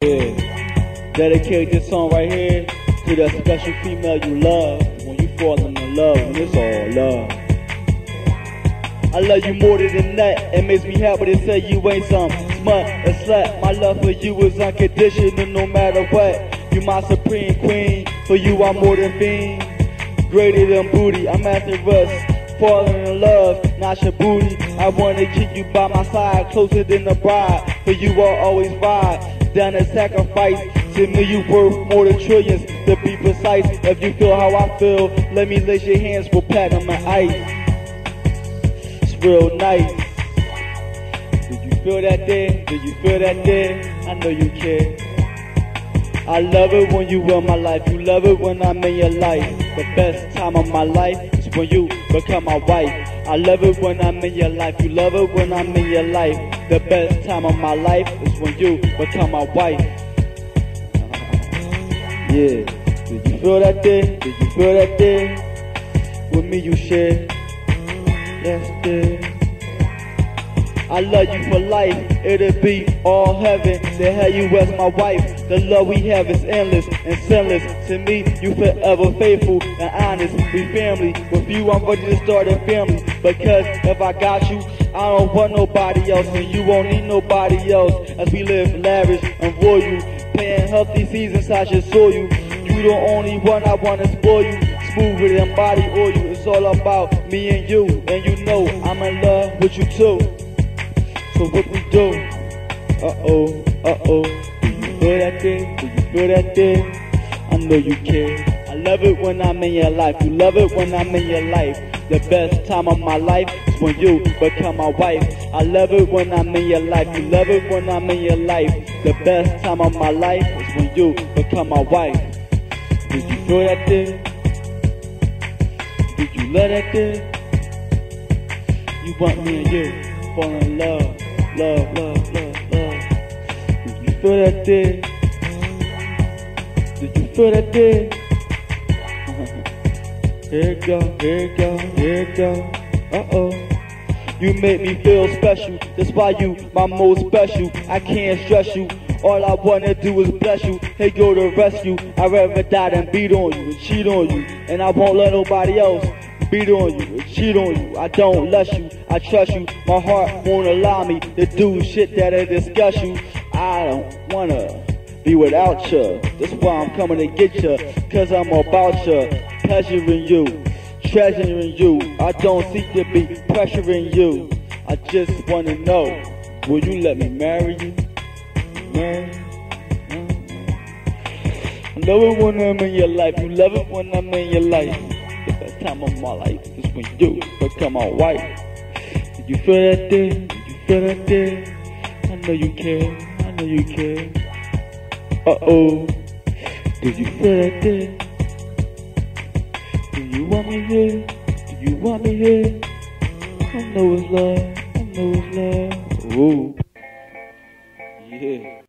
Yeah. Dedicate this song right here to that special female you love when you fall in love, when it's all love. I love you more than that. It makes me happy to say you ain't some smut or slut. My love for you is unconditional no matter what. You my supreme queen. For you I'm more than fiend. Greater than booty. I'm after us. Falling in love, not your booty. I wanna keep you by my side, closer than the bride. For you I'll always ride. Down a sacrifice. To me you worth more than trillions. To be precise, if you feel how I feel, let me lace your hands for platinum my ice It's real nice. Did you feel that there? Did you feel that there? I know you care. I love it when you in my life. You love it when I'm in your life. The best time of my life is when you become my wife. I love it when I'm in your life. You love it when I'm in your life. The best time of my life is when you become my wife. Yeah. Did you feel that there? Did you feel that there? With me you share. Yes, dear. I love you for life, it'll be all heaven to have you as my wife. The love we have is endless and sinless. To me, you forever faithful and honest. We family. With you, I'm ready to start a family. Because if I got you, I don't want nobody else, and you won't need nobody else. As we live lavish and royal, playing healthy seasons, I should show you. You the only one I wanna spoil you smoother than body oil. It's all about me and you, and you know I'm in love with you too. So what we do? Uh oh, uh oh. Do you feel that thing? Do you feel that thing? I know you care. I love it when I'm in your life. You love it when I'm in your life. The best time of my life is when you become my wife. I love it when I'm in your life. You love it when I'm in your life. The best time of my life is when you become my wife. Did you feel that thing? Did you love that thing? You want me and you fall in love, love, love, love, love. Did you feel that thing? Did you feel that thing? Here it go, here it go, here it go. Uh oh. You make me feel special. That's why you my most special. I can't stress you. All I wanna do is bless you. Hey, go to rescue. I'd rather die than beat on you and cheat on you. And I won't let nobody else beat on you and cheat on you. I don't lust you. I trust you. My heart won't allow me to do shit that'll disgust you. I don't wanna be without you. That's why I'm coming to get you. Cause I'm about you. Pleasuring you. Treasuring you. I don't seek to be pressuring you. I just wanna know. Will you let me marry you? man. I love it when I'm in your life. You love it when I'm in your life. The best time of my life is when you become my wife. Did you feel that there? Did you feel that there? I know you care. I know you care. Uh oh. Did you feel that there? Want me here? Do you want me here? I know it's love. I know it's love. Ooh. Yeah.